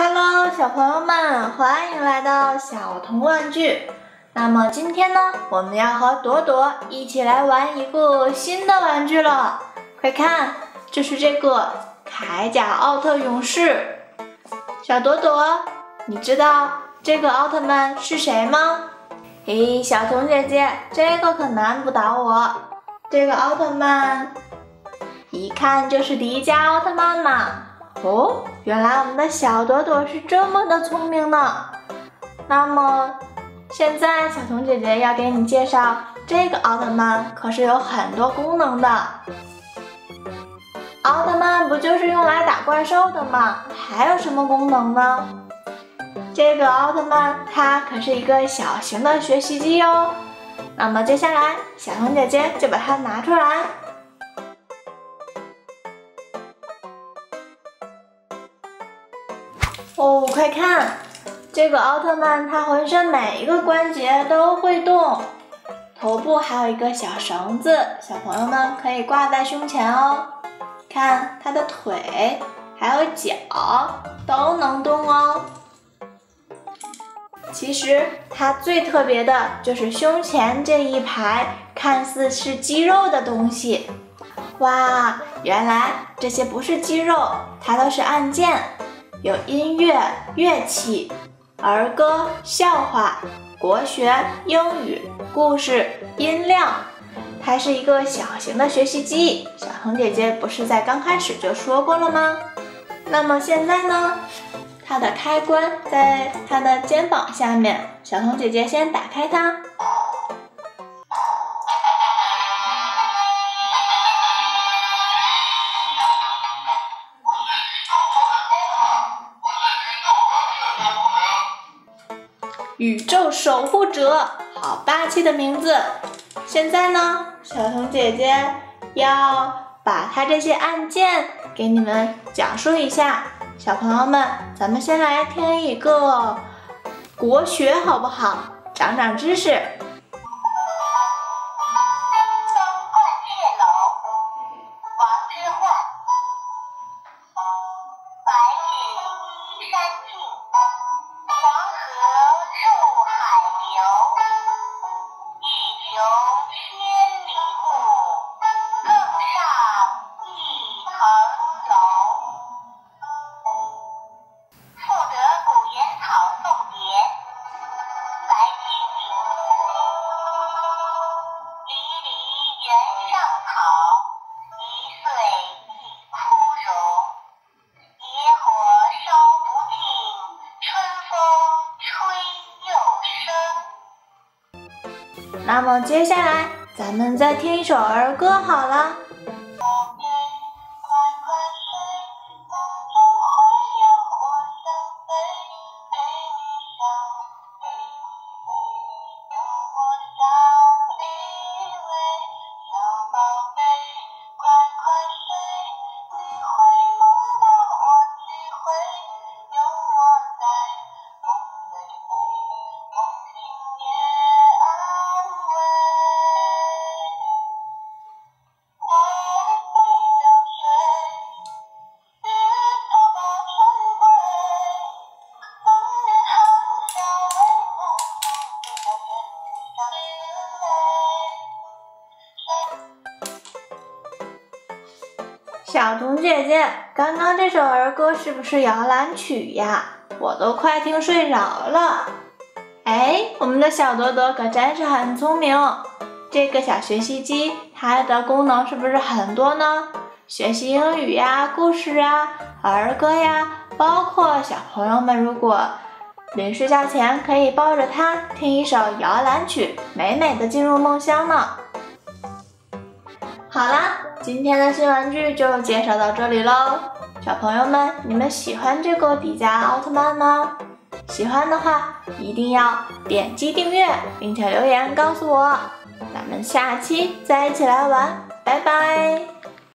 Hello，小朋友们，欢迎来到小童玩具。那么今天呢，我们要和朵朵一起来玩一个新的玩具了。快看，就是这个铠甲奥特勇士。小朵朵，你知道这个奥特曼是谁吗？嘿，小童姐姐，这个可难不倒我。这个奥特曼一看就是迪迦奥特曼嘛。哦，原来我们的小朵朵是这么的聪明呢。那么现在小彤姐姐要给你介绍这个奥特曼，可是有很多功能的。奥特曼不就是用来打怪兽的吗？还有什么功能呢？这个奥特曼它可是一个小型的学习机哦。那么接下来，小红姐姐就把它拿出来。快看，这个奥特曼它浑身每一个关节都会动，头部还有一个小绳子，小朋友们可以挂在胸前哦。看它的腿还有脚都能动哦。其实它最特别的就是胸前这一排看似是肌肉的东西，哇，原来这些不是肌肉，它都是按键，有音乐、乐器、儿歌、笑话、国学、英语、故事、音量，它是一个小型的学习机。小红姐姐不是在刚开始就说过了吗？那么现在呢？它的开关在它的肩膀下面，小童姐姐先打开它。宇宙守护者，好霸气的名字！现在呢，小童姐姐要把它这些按键给你们讲述一下。小朋友们，咱们先来听一个国学，好不好？长长知识。登鹳雀楼，王之涣，白日依山那么接下来，咱们再听一首儿歌好了。小童姐姐，刚刚这首儿歌是不是摇篮曲呀？我都快听睡着了。哎，我们的小朵朵可真是很聪明。这个小学习机它的功能是不是很多呢？学习英语呀、故事啊、儿歌呀，包括小朋友们如果临睡觉前可以抱着它听一首摇篮曲，美美的进入梦乡呢。好啦。今天的新玩具就介绍到这里喽，小朋友们，你们喜欢这个迪迦奥特曼吗？喜欢的话，一定要点击订阅，并且留言告诉我。咱们下期再一起来玩，拜拜。